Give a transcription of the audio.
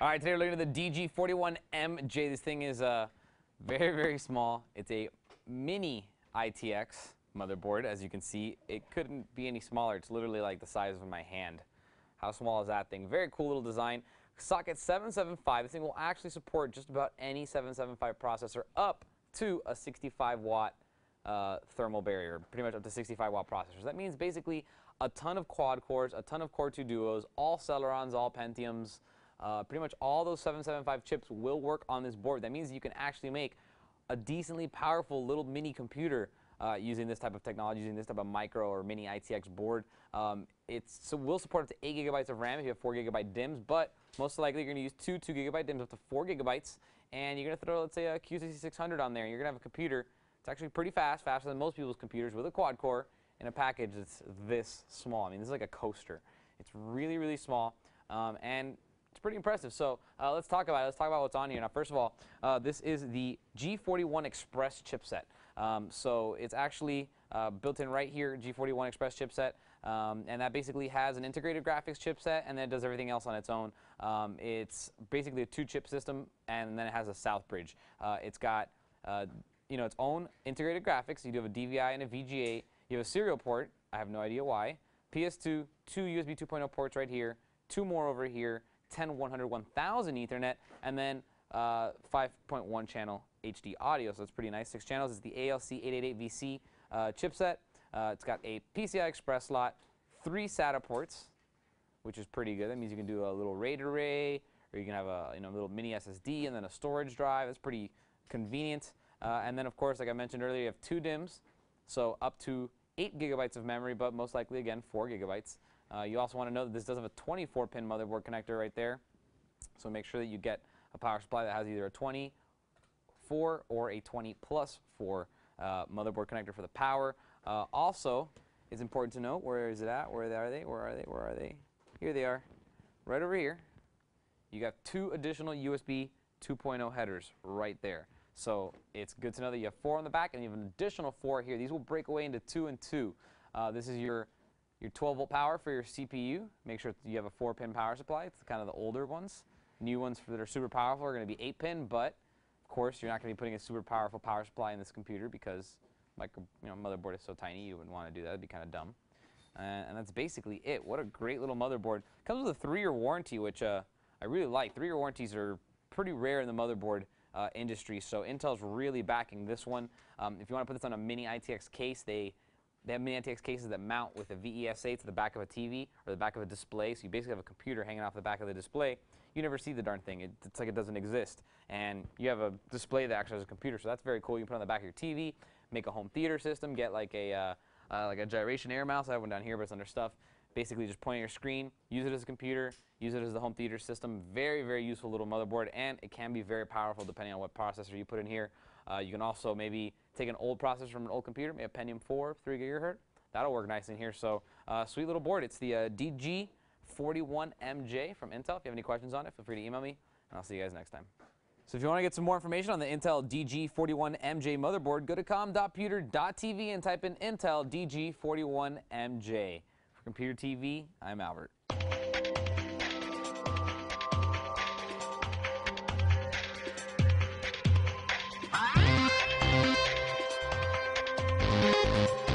All right, today we're looking at the DG41MJ. This thing is uh, very, very small. It's a mini ITX motherboard. As you can see, it couldn't be any smaller. It's literally like the size of my hand. How small is that thing? Very cool little design. Socket 775. This thing will actually support just about any 775 processor up to a 65 watt uh, thermal barrier, pretty much up to 65 watt processors. That means basically a ton of quad cores, a ton of Core 2 Duos, all Celerons, all Pentiums, uh, pretty much all those 775 chips will work on this board. That means you can actually make a decently powerful little mini computer uh, using this type of technology, using this type of micro or mini ITX board. Um, it's so will support up to 8 gigabytes of RAM if you have 4 gigabyte DIMMs, but most likely you're going to use two 2 gigabyte DIMMs up to 4 gigabytes, and you're going to throw, let's say, a Q6600 on there, and you're going to have a computer. It's actually pretty fast, faster than most people's computers with a quad core in a package that's this small. I mean, this is like a coaster. It's really, really small, um, and it's pretty impressive. So uh, let's talk about it. Let's talk about what's on here. Now, first of all, uh, this is the G41 Express chipset. Um, so it's actually uh, built in right here, G41 Express chipset, um, and that basically has an integrated graphics chipset, and then it does everything else on its own. Um, it's basically a two-chip system, and then it has a south bridge. Uh, it's got uh, you know its own integrated graphics. You do have a DVI and a VGA. You have a serial port. I have no idea why. PS2, two USB 2.0 ports right here, two more over here, 10, 100, 1000 Ethernet, and then uh, 5.1 channel HD audio, so it's pretty nice. Six channels. It's the ALC888VC uh, chipset. Uh, it's got a PCI Express slot, three SATA ports, which is pretty good. That means you can do a little RAID array, or you can have a you know little mini SSD and then a storage drive. It's pretty convenient. Uh, and then, of course, like I mentioned earlier, you have two DIMMs, so up to 8 gigabytes of memory, but most likely, again, 4 gigabytes. Uh, you also want to know that this does have a 24-pin motherboard connector right there. So make sure that you get a power supply that has either a 24 or a 20 plus 4 uh, motherboard connector for the power. Uh, also, it's important to note, where is it at? Where are they? Where are they? Where are they? Here they are. Right over here. You got two additional USB 2.0 headers right there. So it's good to know that you have four on the back and you have an additional four here. These will break away into two and two. Uh, this is your your 12 volt power for your CPU. Make sure you have a four pin power supply. It's kind of the older ones. New ones that are super powerful are going to be eight pin, but of course you're not going to be putting a super powerful power supply in this computer because like you know motherboard is so tiny you wouldn't want to do that. It'd be kind of dumb. Uh, and that's basically it. What a great little motherboard. Comes with a three-year warranty, which uh, I really like. Three-year warranties are pretty rare in the motherboard uh, industry, so Intel's really backing this one. Um, if you want to put this on a mini ITX case, they they have mini ITX cases that mount with a VESA to the back of a TV or the back of a display. So you basically have a computer hanging off the back of the display. You never see the darn thing. It, it's like it doesn't exist. And you have a display that actually has a computer. So that's very cool. You can put it on the back of your TV, make a home theater system, get like a uh, uh, like a Gyration air mouse. I have one down here, but it's under stuff. Basically, just point at your screen, use it as a computer, use it as the home theater system. Very, very useful little motherboard, and it can be very powerful depending on what processor you put in here. Uh, you can also maybe take an old processor from an old computer, maybe a Pentium 4, 3 gigahertz. That'll work nice in here. So uh, sweet little board. It's the uh, DG41MJ from Intel. If you have any questions on it, feel free to email me, and I'll see you guys next time. So if you want to get some more information on the Intel DG41MJ motherboard, go to com.pewter.tv and type in Intel DG41MJ. For Computer TV, I'm Albert. Bye.